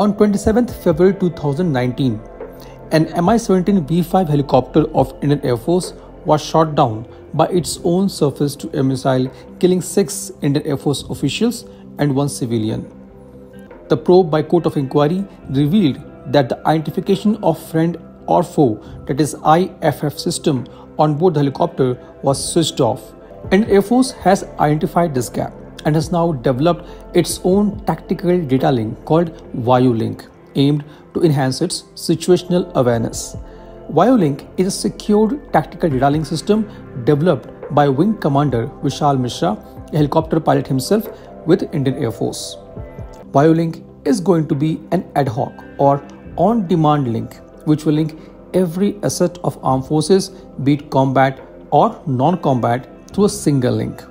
On 27th February 2019, an Mi-17 V5 helicopter of Indian Air Force was shot down by its own surface-to-air missile, killing six Indian Air Force officials and one civilian. The probe by Court of Inquiry revealed that the identification of friend or foe, that is IFF system, on board the helicopter was switched off. Indian Air Force has identified this gap and has now developed its own tactical data link called VayuLink, aimed to enhance its situational awareness. VayuLink is a secured tactical data link system developed by Wing Commander Vishal Mishra, a helicopter pilot himself with Indian Air Force. VayuLink is going to be an ad hoc or on-demand link which will link every asset of armed forces, be it combat or non-combat, through a single link.